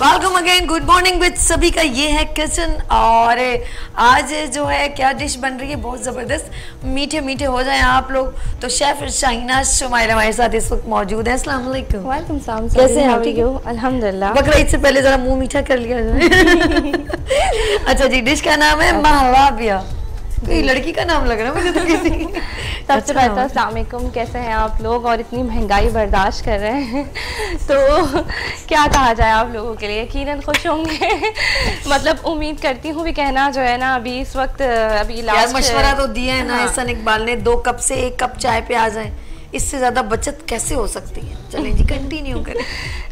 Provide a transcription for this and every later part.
Welcome again good morning with सभी का ये है किचन और आज जो है क्या डिश बन रही है? बहुत ज़बरदस्त। मीठे मीठे हो जाए आप लोग। तो शेफ शाहिना शुमाइल हमारे साथ इस वक्त मौजूद है। अस्सलाम वालेकुम। वालेकुम सलाम कैसे हैं ठीक है? अल्हम्दुलिल्लाह। बकरा ईद से पहले जरा मुँह मीठा कर लिया। अच्छा जी डिश का नाम है महावाबिया कोई लड़की का नाम लग रहा है मुझे तो किसी सबसे अच्छा। पहले तो अस्सलाम कैसे हैं आप लोग? और इतनी महँगाई बर्दाश्त कर रहे हैं। तो क्या कहा जाए आप लोगों के लिए? यकीनन खुश होंगे। मतलब उम्मीद करती हूँ भी कहना जो है ना अभी इस वक्त अभी यार लास्ट मशवरा तो दिया है ना हाँ। एहसन इकबाल ने दो कप से एक कप चाय पे आ जाए। इससे ज़्यादा बचत कैसे हो सकती है? चलें जी कंटिन्यू करें।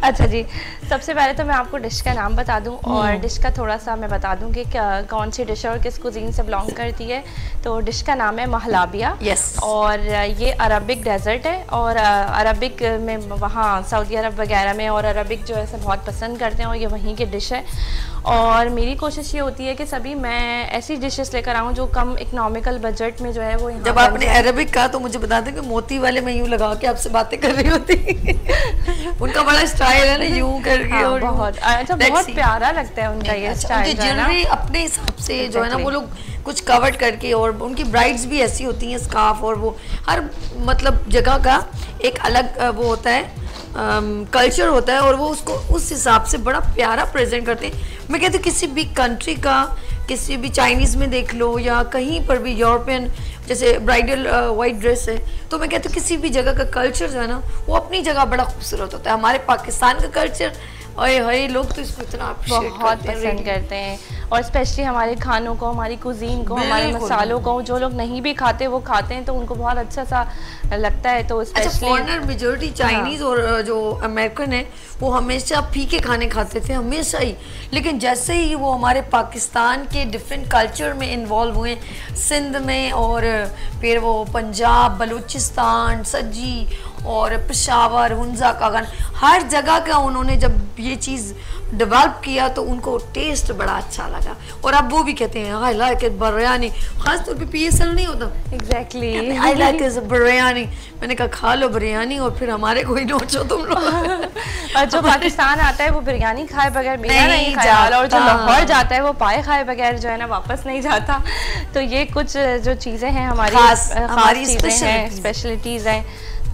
अच्छा जी सबसे पहले तो मैं आपको डिश का नाम बता दूँ और डिश का थोड़ा सा मैं बता दूँ कि कौन सी डिश है और किस कुजीन से बिलोंग करती है। तो डिश का नाम है महलाबिया Yes. और ये अरबिक डेजर्ट है और अरबिक में वहाँ सऊदी अरब वगैरह में और अरबिक जो है सब बहुत पसंद करते हैं और ये वहीं की डिश है। और मेरी कोशिश ये होती है कि सभी मैं ऐसी डिशेस लेकर आऊँ जो कम इकोनॉमिकल बजट में जो है वो जब आपने अरबिक कहा तो मुझे बता दें कि मोती वाले मैं यूँ लगा के आपसे बातें कर रही होती। उनका बड़ा स्टाइल है ना यू करके हाँ, और बहुत। अच्छा बहुत प्यारा लगता है उनका ये अच्छा, स्टाइल ना ज्वेलरी अपने हिसाब से जो है ना वो लोग कुछ कवर्ड करके और उनकी ब्राइड्स भी ऐसी होती हैं स्कार्फ और वो हर मतलब जगह का एक अलग वो होता है कल्चर होता है और वो उसको उस हिसाब से बड़ा प्यारा प्रेजेंट करते हैं। मैं कहती हूँ किसी भी कंट्री का किसी भी चाइनीज़ में देख लो या कहीं पर भी यूरोपियन जैसे ब्राइडल वाइट ड्रेस है तो मैं कहती हूँ, किसी भी जगह का कल्चर जो है ना, वो अपनी जगह बड़ा खूबसूरत होता है। हमारे पाकिस्तान का कल्चर अरे हरे लोग तो इसको इतना बहुत पसंद. करते हैं और स्पेशली हमारे खानों को हमारी कुजीन को हमारे। मसालों को जो लोग नहीं भी खाते वो खाते हैं तो उनको बहुत अच्छा सा लगता है तो स्पेशली फॉरनर मेजोरिटी चाइनीज़ और जो अमेरिकन है वो हमेशा फीके खाने खाते थे हमेशा ही लेकिन जैसे ही वो हमारे पाकिस्तान के डिफरेंट कल्चर में इन्वॉल्व हुए सिंध में और फिर वो पंजाब बलूचिस्तान सज्जी और पेशावर हुंजा कागन हर जगह का उन्होंने जब ये चीज़ डेवलप किया तो उनको टेस्ट बड़ा अच्छा लगा। और अब वो भी कहते हैं आई लाइक इट बिरयानी खास तौर पे पीएसएल नहीं होता। Exactly I like is biryani मैंने कहा खा लो बिरयानी और फिर हमारे कोई नोचो तुम लोग. और जो पाकिस्तान आता है वो बिरयानी खाए बगैर मेरा नहीं नहीं वाला और जो जाता। लाहौर जाता है वो पाए खाए बगैर जो है ना वापस नहीं जाता। तो ये कुछ जो चीज़ें हैं हमारी हमारी स्पेशलिटीज़ हैं।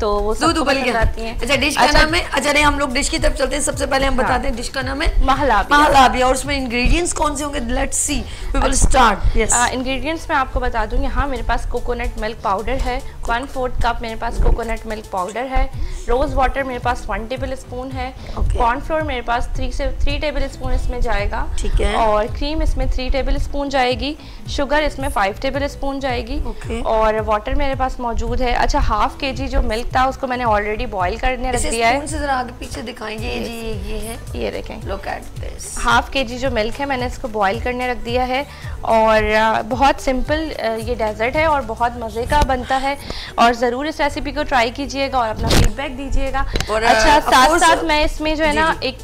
तो वो दूध उबल गया। आती हैं। अच्छा डिश का अच्छा, नाम है? अच्छा नहीं हम लोग डिश की तरफ़ चलते हैं। सबसे पहले हम हाँ। बताते हैं डिश का नाम है। महलाबिया। महलाबिया और उसमें इंग्रेडिएंट्स कौन से होंगे? Let's see we will start yes ingredients मैं आपको बता दूँ यहाँ मेरे पास कोकोनट मिल्क पाउडर है। वन फोर्थ कप मेरे पास कोकोनट मिल्क पाउडर है। रोज़ वाटर मेरे पास वन टेबल स्पून है. कॉर्नफ्लोर मेरे पास थ्री से थ्री टेबल स्पून इसमें जाएगा। ठीक है। और क्रीम इसमें थ्री टेबल स्पून जाएगी। शुगर इसमें फाइव टेबल स्पून जाएगी. और वाटर मेरे पास मौजूद है। अच्छा हाफ़ के जी जो मिल्क था उसको मैंने ऑलरेडी बॉईल करने रख दिया है। से जरा आगे पीछे दिखाएँगे ये जी ये ये है। ये देखें। Look at this half K जी जो मिल्क है मैंने इसको बॉईल करने रख दिया है। और बहुत सिंपल ये डेजर्ट है और बहुत मज़े का बनता है। और ज़रूर इस रेसिपी को ट्राई कीजिएगा और अपना फीडबैक दीजिएगा। और, अच्छा साथ साथ मैं इसमें जो है ना एक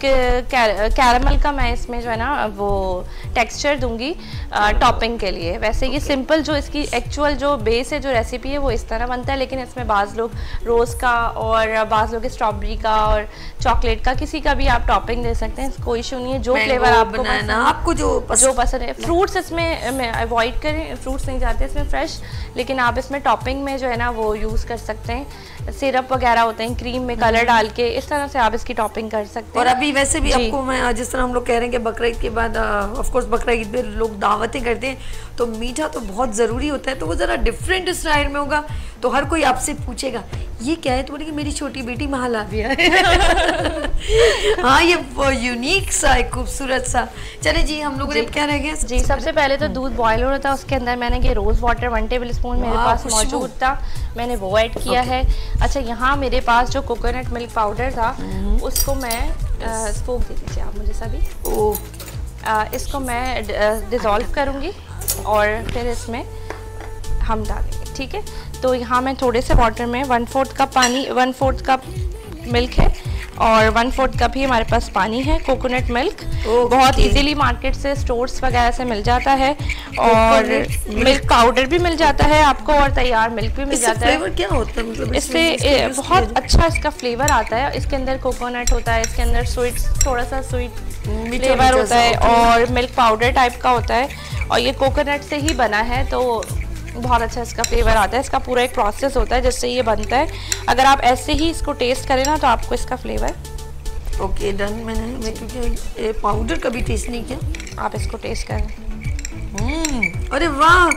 कैरमल का मैं इसमें जो है ना वो टेक्सचर दूँगी टॉपिंग के लिए। वैसे ये सिंपल जो इसकी एक्चुअल जो बेस है जो रेसिपी है वो इस तरह बनता है लेकिन इसमें बाज़ लोग रोज़ का और बाज़ लोग स्ट्रॉबेरी का और चॉकलेट का किसी का भी आप टॉपिंग दे सकते हैं कोई इशू नहीं है जो फ्लेवर आपको बनाना पसंद आपको जो पसंद, जो पसंद पसंद है। फ्रूट्स इसमें मैं अवॉइड करें फ्रूट्स नहीं जाते इसमें फ्रेश लेकिन आप इसमें टॉपिंग में जो है ना वो यूज़ कर सकते हैं। सिरप वगैरह होते हैं क्रीम में कलर डाल के इस तरह से आप इसकी टॉपिंग कर सकते हैं। और अभी वैसे भी आपको मैं जिस तरह हम लोग कह रहे हैं कि बकरा ईद के बाद ऑफ़ कोर्स बकरा ईद पे लोग दावतें करते हैं तो मीठा तो बहुत ज़रूरी होता है तो वो ज़रा डिफरेंट स्टाइल में होगा तो हर कोई आपसे पूछेगा ये क्या है तो बोले कि मेरी छोटी बेटी महालाविया है हाँ ये यूनिक सा है खूबसूरत सा। चले जी हम लोगों ने क्या रह गया जी सबसे पहले तो दूध बॉयल हो रहा था उसके अंदर मैंने ये rose water one table spoon मेरे पास मौजूद था मैंने वो ऐड किया है। अच्छा यहाँ मेरे पास जो कोकोनट मिल्क पाउडर था हम्म। उसको मैं स्पोक दे दीजिए आप मुझे सभी। इसको मैं डिज़ोल्व करूँगी और फिर इसमें हम डालेंगे ठीक है? तो यहाँ मैं थोड़े से वाटर में वन फोर्थ कप पानी वन फोर्थ कप मिल्क है। और वन फोर्थ कप ही हमारे पास पानी है कोकोनट मिल्क बहुत इजीली मार्केट से स्टोर्स वगैरह से मिल जाता है और मिल्क पाउडर भी मिल जाता है आपको और तैयार मिल्क भी मिल जाता है। क्या होता है? मतलब इससे बहुत अच्छा इसका फ्लेवर आता है। इसके अंदर कोकोनट होता है इसके अंदर स्वीट थोड़ा सा स्वीट फ्लेवर होता है और मिल्क पाउडर टाइप का होता है। और ये कोकोनट से ही बना है तो बहुत अच्छा इसका फ्लेवर आता है। इसका पूरा एक प्रोसेस होता है जिससे ये बनता है। अगर आप ऐसे ही इसको टेस्ट करें ना तो आपको इसका फ्लेवर ओके डन मैंने मैं क्योंकि ये पाउडर कभी टेस्ट नहीं किया। आप इसको टेस्ट करें। हम्म, अरे वाह!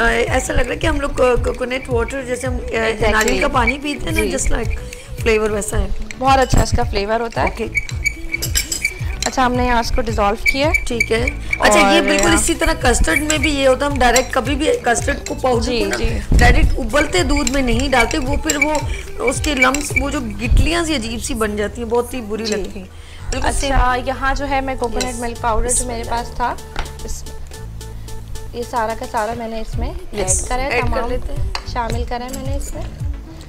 ऐसा लग रहा है कि हम लोग कोकोनट वाटर जैसे हम exactly. नारियल का पानी पीते हैं ना जस्ट लाइक फ्लेवर वैसा है। बहुत अच्छा इसका फ्लेवर होता है। Okay. अच्छा हमने यहाँ इसको डिजोल्व किया। ठीक है। अच्छा ये बिल्कुल इसी तरह कस्टर्ड में भी ये होता है हम डायरेक्ट कभी भी कस्टर्ड को पाउडर को डायरेक्ट उबलते दूध में नहीं डालते वो फिर वो उसके लम्स वो जो गिटलियाँ सी अजीब सी बन जाती हैं बहुत ही बुरी लगती हैं। अच्छा यहाँ जो है मैं कोकोनट मिल्क पाउडर जो मेरे पास था ये सारा का सारा मैंने इसमें ऐड करा है तमाम शामिल करा है मैंने इसमें।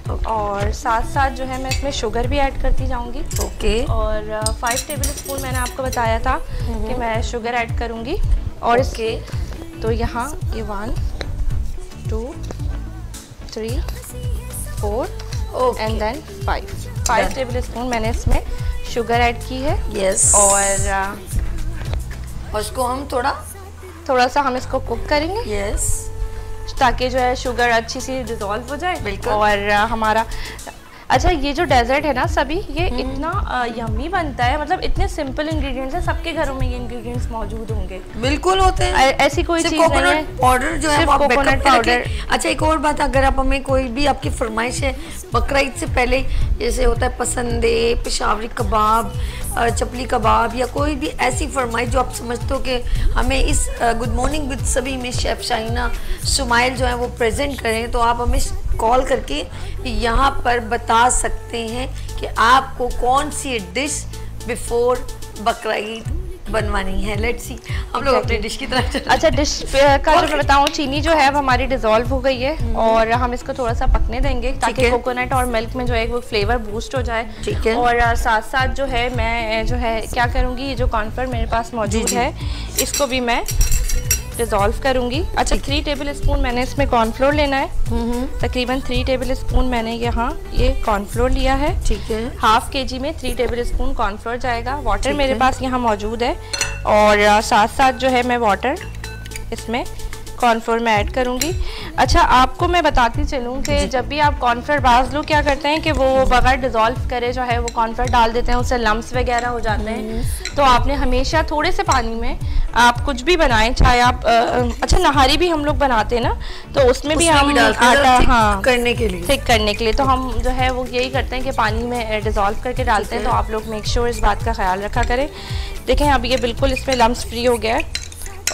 और साथ साथ जो है मैं इसमें शुगर भी ऐड करती जाऊँगी। ओके और फाइव टेबल स्पून मैंने आपको बताया था कि मैं शुगर ऐड करूँगी। और इसके तो यहाँ ये one two three four and then five five table spoon मैंने इसमें शुगर ऐड की है। यस और और इसको हम थोड़ा थोड़ा सा हम इसको कुक करेंगे। यस ताकि जो है शुगर अच्छी सी डिजोल्व हो जाए। और हमारा अच्छा ये जो डेजर्ट है ना सभी ये हम्म। इतना यम्मी बनता है। मतलब इतने सिंपल इंग्रेडिएंट्स हैं सबके घरों में ये इंग्रेडिएंट्स मौजूद होंगे। बिल्कुल होते हैं। ऐसी कोई चीज़ नहीं है। पाउडर जो है कोकोनट पाउडर अच्छा एक और बात अगर आप हमें कोई भी आपकी फरमाइश है बकरा ईद से पहले जैसे होता है पसंदे पेशावरी कबाब चपली कबाब या कोई भी ऐसी फरमाइश जो आप समझते हो कि हमें इस गुड मॉर्निंग विद सभी में शेफ शाइना शुमाइल जो है वो प्रेजेंट करें तो आप हमें कॉल करके यहाँ पर बता सकते हैं कि आपको कौन सी डिश बिफोर बकरा बनवानी है। लेट्स सी हम लोग अपने डिश की तरफ़ अच्छा डिश का जो मैं बताऊँ चीनी जो है वो हमारी डिजोल्व हो गई है हम्म। और हम इसको थोड़ा सा पकने देंगे ताकि कोकोनट और मिल्क में जो है वो फ्लेवर बूस्ट हो जाए। ठीक है। और साथ साथ जो है मैं जो है क्या करूँगी ये जो कॉर्नफ्लोर मेरे पास मौजूद है इसको भी मैं डिज़ोल्व करूँगी। अच्छा थ्री टेबल स्पून मैंने इसमें कॉर्नफ्लोर लेना है। हम्म। तकरीबन थ्री टेबल स्पून मैंने यहाँ ये कॉर्नफ्लोर लिया है। ठीक है। हाफ़ के जी में थ्री टेबल स्पून कॉर्नफ्लोर जाएगा वाटर मेरे पास यहाँ मौजूद है। और साथ साथ जो है मैं वाटर इसमें कॉर्नफ्लोर में ऐड करूँगी। अच्छा आपको मैं बताती चलूँ कि जब भी आप कॉर्नफ्लोर बाज लोग क्या करते हैं कि वो बगैर डिज़ोल्व करे जो है वो कॉर्नफ्लोर डाल देते हैं उससे लम्स वगैरह हो जाते हैं। तो आपने हमेशा थोड़े से पानी में आप कुछ भी बनाएँ चाहे आप आ, अच्छा नहारी भी हम लोग बनाते हैं ना तो उसमें भी हम आटा हाँ करने के लिए। थिक करने के लिए। तो हम जो है वो यही करते हैं कि पानी में डिज़ोल्व करके डालते हैं तो आप लोग मेक श्योर इस बात का ख्याल रखा करें। देखें अब ये बिल्कुल इसमें लम्स फ्री हो गया है।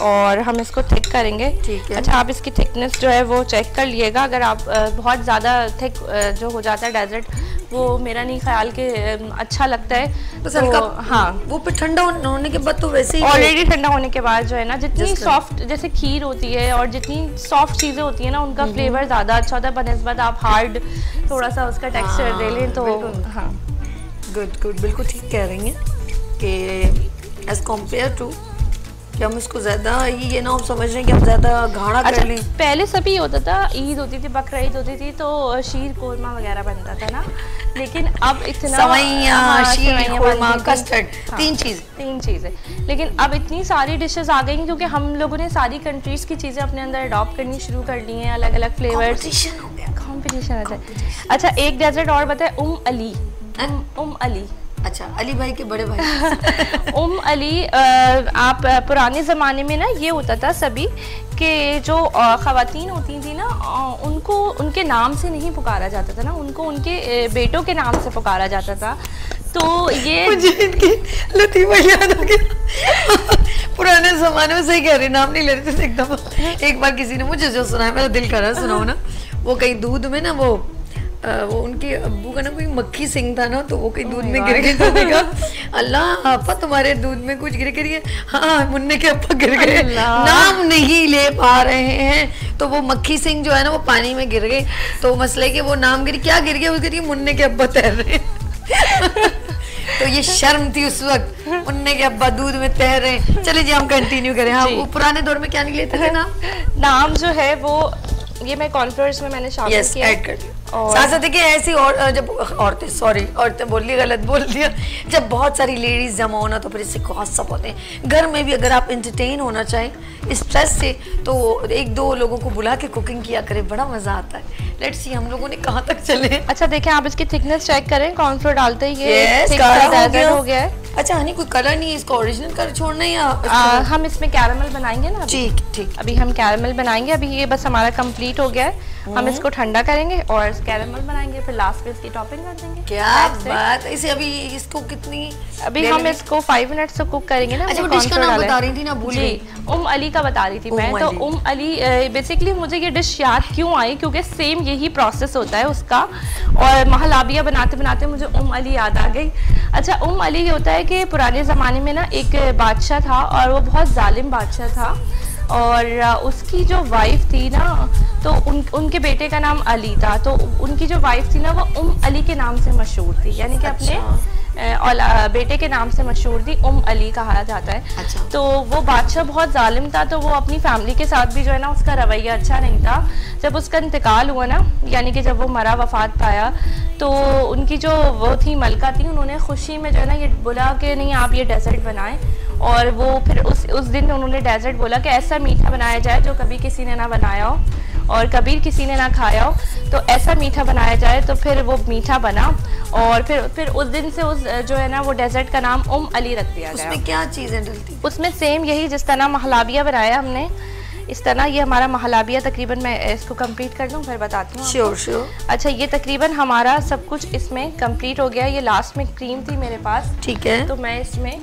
और हम इसको थिक करेंगे। ठीक है। अच्छा आप इसकी थिकनेस जो है वो चेक कर लिएगा। अगर आप बहुत ज़्यादा थिक जो हो जाता है डेजर्ट वो मेरा नहीं ख्याल के अच्छा लगता है। बस तो, हाँ। वो फिर ठंडा होने के बाद तो वैसे ही ऑलरेडी ठंडा होने के बाद जो है ना जितनी सॉफ्ट जैसे खीर होती है और जितनी सॉफ्ट चीज़ें होती है ना उनका फ्लेवर हम्म। ज़्यादा अच्छा होता है। बनस्बत आप हार्ड थोड़ा सा उसका टेक्सचर दे लें तो हाँ। गुड गुड बिल्कुल ठीक कह रही हैं कि एज कंपेयर टू कि हम इसको ज़्यादा ये ना हम समझ रहे हैं कि हम ज़्यादा गाढ़ा अच्छा, कर लें। पहले सभी होता था ईद होती थी बकरा ईद होती थी तो शीर कोरमा वगैरह बनता था ना? लेकिन अब इतना सवैया हाँ, शीर कोरमा कस्टर्ड हाँ, तीन चीज़। तीन चीज़ें। लेकिन अब इतनी सारी डिशेस आ गई क्योंकि हम लोगों ने सारी कंट्रीज़ की चीज़ें अपने अंदर अडॉप्ट करनी शुरू कर ली हैं अलग अलग फ्लेवर कॉम्पिटिशन अच्छा एक डेजर्ट और बताए उम अली। उम अली। अच्छा अली भाई के बड़े भाई। उम अली आप पुराने ज़माने में ना ये होता था सभी कि जो ख़वातीन होती थी ना उनको उनके नाम से नहीं पुकारा जाता था ना उनको उनके बेटों के नाम से पुकारा जाता था। तो ये मुझे इनकी लतीफ़ा याद आ गया। पुराने ज़माने में सही कह रहे नाम नहीं ले रहे थे एकदम। एक बार किसी ने मुझे जो सुना है मेरा दिल कर रहा सुनाओ ना। वो कहीं दूध में ना वो वो उनके अब्बू का ना कोई मक्खी सिंह था ना तो वो कहीं दूध में गिर तो देखा अल्लाह आपा तुम्हारे दूध में कुछ गिर गिरी हाँ मुन्ने के अप्पा गिर गए। नाम नहीं ले पा रहे हैं। तो वो मक्खी सिंह जो है ना वो पानी में गिर गए। तो मसले के वो नाम गिर क्या गिर गया? गिरी मुन्ने के अब्बा तैर रहे तो ये शर्म थी उस वक्त। उनने के अब्बा दूध में तैर रहे चलिए जी हम कंटिन्यू करें। हाँ वो पुराने दौर में क्या निकले थे ना नाम? जो है वो ये मैं कॉन्फ्रेंस में मैंने शामिल यस किया। साथ साथ देखिए ऐसी और जब औरतें सॉरी औरतें बोल ली गलत बोल दिया जब बहुत सारी लेडीज़ जमा होना तो फिर इससे कॉस्ट होते हैं। घर में भी अगर आप इंटरटेन होना चाहें स्ट्रेस से तो एक दो लोगों को बुला के कुकिंग किया करें बड़ा मज़ा आता है। लेट्स सी हम लोगों ने कहाँ तक चले अच्छा देखें आप इसकी थिकनेस चेक करें कौन कॉर्नफ्लोर डालते ही ये Yes, सा हो गया। है अच्छा हनी कोई कलर नहीं है इसका ओरिजिनल कलर छोड़ना है या आ, हम इसमें कैरामल बनाएँगे ना ठीक ठीक। अभी हम कैरामल बनाएँगे अभी ये बस हमारा कंप्लीट हो गया है। हम इसको ठंडा करेंगे और कैरामल बनाएँगे फिर लास्ट में इसकी टॉपिंग कर देंगे। क्या बात इसे अभी इसको कितनी अभी हम इसको फाइव मिनट्स से कुक करेंगे ना अच्छा, वो dish का नाम बता रही थी ना, भूल गई। उम अली का बता रही थी मैं तो उम अली बेसिकली मुझे ये डिश याद क्यों आई क्योंकि सेम यही प्रोसेस होता है उसका। और महलाबिया बनाते बनाते मुझे उम अली याद आ गई। अच्छा उम अली ये होता है कि पुराने ज़माने में ना एक बादशाह था और वो बहुत जालिम बादशाह था। और उसकी जो वाइफ थी ना तो उन उनके बेटे का नाम अली था तो उनकी जो वाइफ थी ना वो उम अली के नाम से मशहूर थी यानी कि अपने अ, औला- बेटे के नाम से मशहूर थी उम अली कहा जाता है। अच्छा। तो वो बादशाह बहुत जालिम था तो वो अपनी फैमिली के साथ भी जो है ना उसका रवैया अच्छा नहीं था। जब उसका इंतकाल हुआ ना यानी कि जब वो मरा वफात पाया तो उनकी जो वो थी मलका थी उन्होंने खुशी में जो है ना ये बोला कि नहीं आप ये डेजर्ट बनाएँ। और वो फिर उस उस दिन उन्होंने डेजर्ट बोला कि ऐसा मीठा बनाया जाए जो कभी किसी ने ना बनाया हो और कभी किसी ने ना खाया हो। तो ऐसा मीठा बनाया जाए तो फिर वो मीठा बना और फिर फिर उस दिन से उस जो है ना वो डेजर्ट का नाम उम अली रख दिया गया। उसमें क्या चीज़ें डलती उसमें सेम यही जिस तरह महलाबिया बनाया हमने इस तरह ये हमारा महलाबिया तकरीबन मैं इसको कंप्लीट कर दूँ फिर बताती हूँ श्योर श्योर अच्छा ये तकरीबन हमारा सब कुछ इसमें कंप्लीट हो गया। ये लास्ट में क्रीम थी मेरे पास। ठीक है। तो मैं इसमें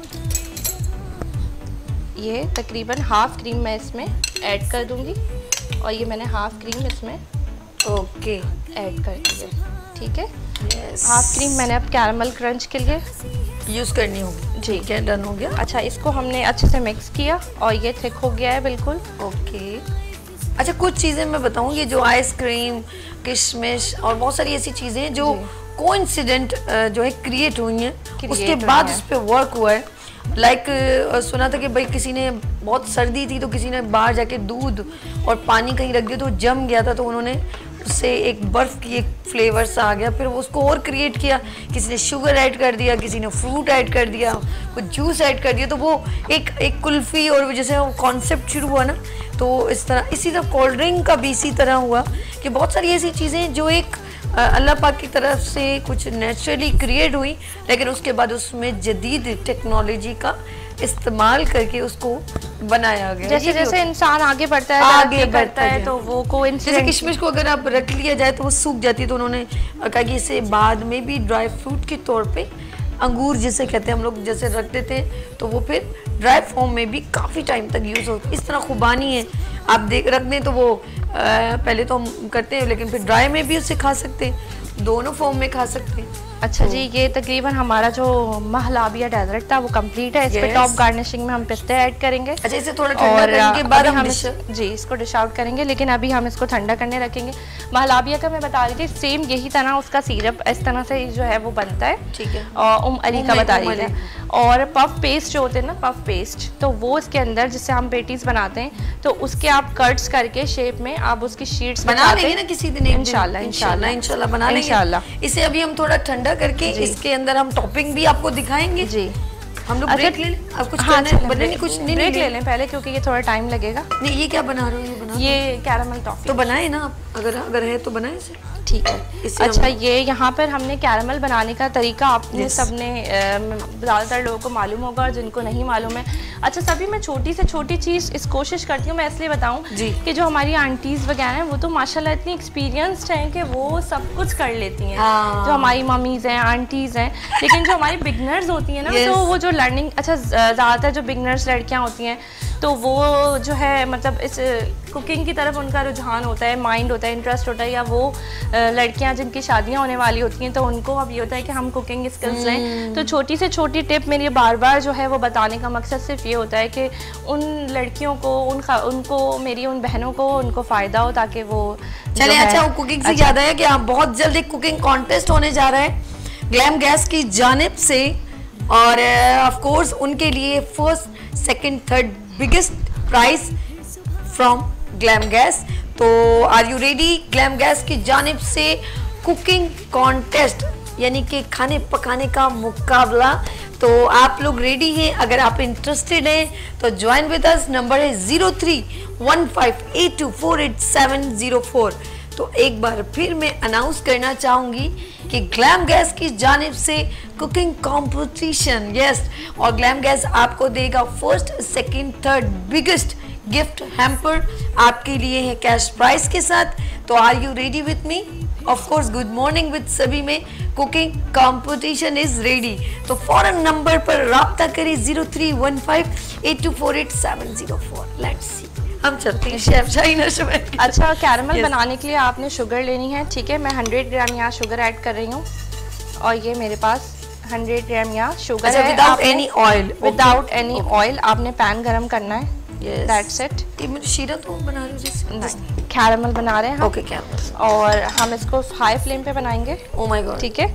ये तकरीबन हाफ़ क्रीम मैं इसमें ऐड कर दूँगी और ये मैंने हाफ़ क्रीम इसमें ओके। ऐड कर दी है। ठीक है? यस हाफ़ क्रीम मैंने अब कैरमल क्रंच के लिए यूज़ करनी होगी। जी। ठीक है डन हो गया। अच्छा इसको हमने अच्छे से मिक्स किया और ये थिक हो गया है बिल्कुल। ओके। अच्छा कुछ चीज़ें मैं बताऊँ ये जो आइसक्रीम किशमिश और बहुत सारी ऐसी चीज़ें हैं जो कोइंसिडेंट जो है क्रिएट हुई हैं। उसके बाद उस पर वर्क हुआ है। लाइक सुना था कि भाई किसी ने बहुत सर्दी थी तो किसी ने बाहर जाके दूध और पानी कहीं रख दिया तो जम गया था तो उन्होंने उससे एक बर्फ़ की एक फ्लेवर सा आ गया। फिर वो उसको और क्रिएट किया। किसी ने शुगर ऐड कर दिया, किसी ने फ्रूट ऐड कर दिया, कुछ जूस ऐड कर दिया। तो वो एक एक कुल्फ़ी और जैसे कॉन्सेप्ट शुरू हुआ ना तो इस तरह, इसी तरह कोल्ड ड्रिंक का भी इसी तरह हुआ कि बहुत सारी ऐसी चीज़ें जो एक अल्लाह पाक की तरफ़ से कुछ नेचुरली क्रिएट हुई लेकिन उसके बाद उसमें जदीद टेक्नोलॉजी का इस्तेमाल करके उसको बनाया गया। जैसे जैसे इंसान आगे बढ़ता है आगे बढ़ता है। तो वो को जैसे किशमिश को अगर आप रख लिया जाए तो वो सूख जाती है। तो उन्होंने कहा कि इसे बाद में भी ड्राई फ्रूट के तौर पे अंगूर जिसे कहते हैं हम लोग जैसे रख देते हैं तो वो फिर ड्राई फॉर्म में भी काफ़ी टाइम तक यूज़ हो इस तरह खुबानी है। आप देख रख दें तो वो आ, पहले तो हम करते हैं लेकिन फिर ड्राई में भी उसे खा सकते हैं। दोनों फॉर्म में खा सकते हैं। अच्छा जी ये तकरीबन हमारा जो महलाबिया डेजर्ट था वो कंप्लीट है। इस पे टॉप गार्निशिंग में हम पिस्ते ऐड करेंगे। अच्छा इसे थोड़ा ठंडा करने के बाद हम इस- जी इसको डिश आउट करेंगे लेकिन अभी हम इसको ठंडा करने रखेंगे। महलाबिया का मैं बता रही थी सेम यही तरह उसका सीरप इस तरह से जो है वो बनता है। ठीक है। और उम अली का बता रही। थी। और पफ पेस्ट जो होते हैं ना पफ पेस्ट तो वो इसके अंदर जिससे हम पेटीज बनाते हैं तो उसके आप कट्स करके शेप में आप उसकी शीट्स बना लेंगे ना किसी दिन। इंशाल्लाह इंशाल्लाह इंशाल्लाह बना लेंगे। इसे अभी हम थोड़ा ठंडा करके इसके अंदर हम टॉपिंग भी आपको दिखाएँगे। जी। हम लोग अच्छा, ब्रेक ले लें। अब कुछ हाँ बने है? नहीं कुछ नहीं ब्रेक ले लें पहले क्योंकि ये थोड़ा टाइम लगेगा। नहीं ये क्या बना रहे हो? ये बना ये कैरामल टॉफी तो बनाए ना आप अगर अगर है तो बनाए इसे। ठीक है अच्छा ये यहाँ पर हमने कैरमल बनाने का तरीका आपने Yes. सबने ज़्यादातर लोगों को मालूम होगा और जिनको नहीं मालूम है अच्छा सभी मैं छोटी से छोटी चीज़ इस कोशिश करती हूँ मैं इसलिए बताऊँ। कि जो हमारी आंटीज़ वगैरह हैं वो तो माशाल्लाह इतनी एक्सपीरियंस्ड हैं कि वो सब कुछ कर लेती हैं हाँ। जो हमारी मम्मीज़ हैं आंटीज़ हैं लेकिन जो हमारी बिगनर्स होती हैं ना तो वो जो लर्निंग अच्छा ज़्यादातर जो बिगनर्स लड़कियाँ होती हैं तो वो जो है मतलब इस कुकिंग की तरफ़ उनका रुझान होता है माइंड होता है इंटरेस्ट होता है या वो लड़कियाँ जिनकी शादियाँ होने वाली होती हैं तो उनको अब ये होता है कि हम कुकिंग स्किल्स लें। तो छोटी से छोटी टिप मेरी बार बार जो है वो बताने का मकसद सिर्फ़ ये होता है कि उन लड़कियों को उन उनको मेरी उन बहनों को उनको फ़ायदा हो ताकि वो चले अच्छा वो कुकिंग से ज़्यादा है कि आप बहुत जल्द एक कुकिंग कॉन्टेस्ट होने जा रहा है। ग्लैम गैस की जानब से और ऑफ़ कोर्स उनके लिए first second third biggest price from glam gas तो are you ready glam gas की जानब से कुकिंग कॉन्टेस्ट यानी कि खाने पकाने का मुकाबला। तो आप लोग रेडी हैं? अगर आप इंटरेस्टेड हैं तो ज्वाइन विद अस नंबर है zero three one five eight two four eight seven zero four तो एक बार फिर मैं अनाउंस करना चाहूँगी कि ग्लैम गैस की जानब से कुकिंग कॉम्पिटिशन यस और ग्लैम गैस आपको देगा first second third biggest gift hamper आपके लिए है कैश प्राइस के साथ। तो are you ready with me of course good morning with सभी में कुकिंग कंपटीशन इज़ रेडी तो फॉरन नंबर पर रब्ता करें zero three one five eight two four eight seven zero four let's see हम चलते हैं शेफ शाइना शेफ अच्छा कैरमल Yes. बनाने के लिए आपने शुगर लेनी है ठीक है मैं 100 ग्राम यहाँ शुगर ऐड कर रही हूँ और ये मेरे पास 100 ग्राम यहाँ शुगर अच्छा, है any oil. Okay. Without any oil आपने पैन गरम करना है. दैट्स इट ये मुझे शीरा तो बना रही हूँ कैरमल बना रहे हैं हम। Okay, कैरमल और हम इसको हाई फ्लेम पे बनाएँगे। ओ माय गॉड ठीक है?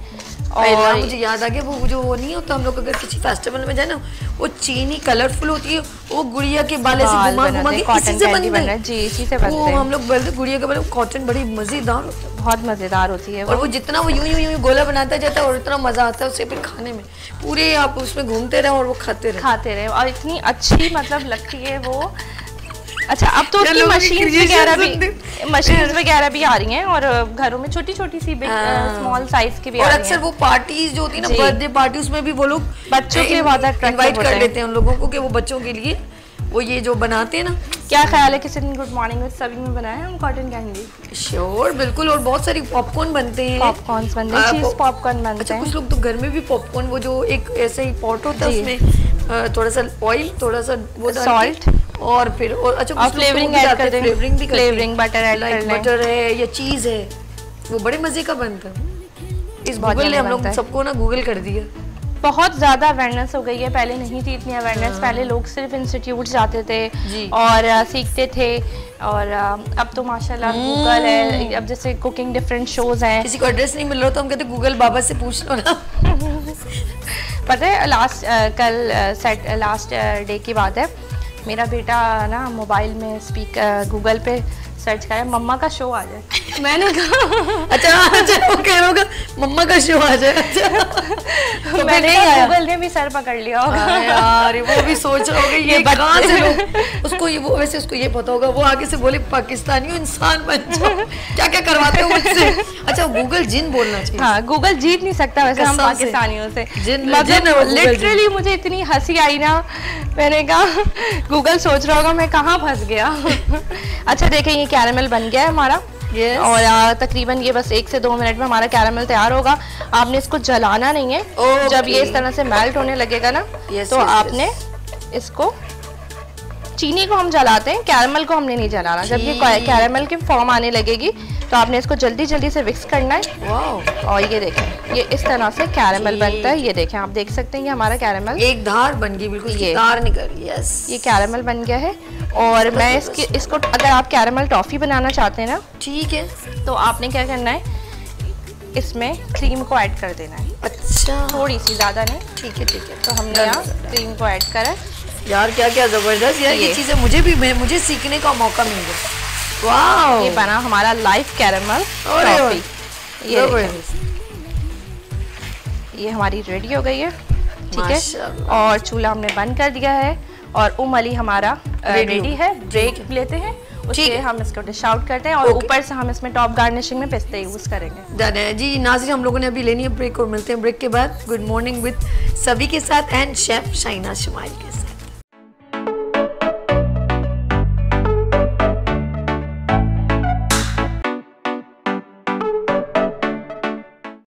और मुझे याद आ गया वो जो वो नहीं होता हम लोग अगर किसी फेस्टिवल में जाए ना वो चीनी कलरफुल होती है वो गुड़िया के बाले से घुमा घुमा के इसी से बनते हैं। जी, इसी से बनते वो हैं। हम लोग बोलते गुड़िया के बाले कॉटन बड़ी मज़ेदार होता है। बहुत मज़ेदार होती है और वो वो जितना वो यूँ यूँ यूँ गोला बनाता जाता है और इतना मज़ा आता है उसे फिर खाने में। पूरे आप उसमें घूमते रहे और वो खाते रहे। खाते रहे और इतनी अच्छी मतलब लगती है वो अच्छा अब तो उसकी मशीन वगैरह भी मशीन वगैरह भी आ रही हैं और घरों में छोटी छोटी सी हाँ। स्मॉल साइज़ की भी और आ रही अक्सर हैं। वो पार्टीज़ जो होती है ना बर्थडे पार्टी उसमें भी वो लोग बच्चों के लिए बहुत इनवाइट कर हैं। लेते हैं उन लोगों को कि वो बच्चों के लिए वो ये जो बनाते हैं ना। क्या ख्याल है किसी दिन गुड मॉर्निंग में सभी में बनाए हम कॉटन कैंडी श्योर बिल्कुल और बहुत सारी पॉपकॉर्न बनते हैं। पॉपकॉर्न्स बनते हैं चीज़ पॉपकॉर्न बनते अच्छा हैं। कुछ लोग तो घर में भी पॉपकॉर्न वो जो एक ऐसे ही पॉट होता है उसमें थोड़ा सा ऑयल थोड़ा सा वो के, Salt। और फिर और अच्छा और flavoring add कर दें। फ्लेवरिंग भी Flavoring butter add कर। बटर है या चीज़ है वो बड़े मज़े का बनता है। इस गूगल ने हम लोग सबको ना गूगल कर दिया। बहुत ज़्यादा अवेयरनेस हो गई है। पहले नहीं थी इतनी अवेयरनेस पहले लोग सिर्फ़ इंस्टीट्यूट जाते थे और अ, सीखते थे और अ, अब तो माशाल्लाह गूगल है। अब जैसे कुकिंग डिफरेंट शोज़ हैं। किसी को एड्रेस नहीं मिल रहा तो हम कहते गूगल बाबा से पूछ लो ना। पता है लास्ट कल सेट लास्ट डे की बात है। मेरा बेटा ना मोबाइल में स्पीक गूगल पे सर्च करा मम्मा का शो आ जाए। मैंने कहा अच्छा अच्छा वो कह रहा होगा मम्मा का शो आ जाए। अच्छा। तो मैंने गूगल ने भी सर पकड़ लिया होगा। हाँ यार वो भी सोच रहा होगा ये कहाँ से लोग उसको ये वो वैसे उसको ये पता होगा वो आगे से बोले पाकिस्तानी इंसान बन जाओ। क्या क्या करवाते हो मुझसे अच्छा गूगल जिन बोलना चाहिए। हाँ गूगल जीत नहीं सकता वैसे हम पाकिस्तानियों से। मतलब लिटरली मुझे इतनी हँसी आई ना मैंने कहा गूगल सोच रहा होगा मैं कहाँ फंस गया? अच्छा देखें ये कैरामल बन गया है हमारा Yes. और तकरीबन ये बस एक से दो मिनट में हमारा कैरामल तैयार होगा आपने इसको जलाना नहीं है Okay. जब ये इस तरह से मेल्ट होने लगेगा ना Yes, तो yes, आपने yes. इसको चीनी को हम जलाते हैं कैरामल को हमने नहीं जलाना जब ये कैरामल की फॉर्म आने लगेगी तो आपने इसको जल्दी जल्दी से मिक्स करना है। और ये देखें ये इस तरह से कैरामल बनता है। ये देखें आप देख सकते हैं ये हमारा कैरामल एक धार बन गई बिल्कुल ये। धार निकल यस ये कैरामल बन गया है। और मैं इसके इसको अगर आप कैरामल टॉफ़ी बनाना चाहते हैं ना ठीक है। तो आपने क्या करना है इसमें क्रीम को ऐड कर देना है। अच्छा। थोड़ी सी ज़्यादा नहीं। ठीक है ठीक है। तो हमने यहाँ क्रीम को ऐड करा। यार क्या क्या ज़बरदस्त। यार ये ये। चीज़ें मुझे भी मुझे सीखने का मौका मिल गया। ये बना हमारा लाइव कैरामल टॉफ़ी ये ये हमारी रेडी हो गई है ठीक है? और चूल्हा हमने बंद कर दिया है और उम अली हमारा रेडी है। ब्रेक लेते हैं। ठीक उसके है। हम इसको डिश आउट करते हैं और ऊपर से हम इसमें टॉप गार्निशिंग में पिस्ते यूज़ करेंगे। डन है। जी नाजिर हम लोगों ने अभी लेनी है ब्रेक और मिलते हैं ब्रेक के बाद। गुड मॉर्निंग विद सभी के साथ एंड शेफ शाइना शुमाइल के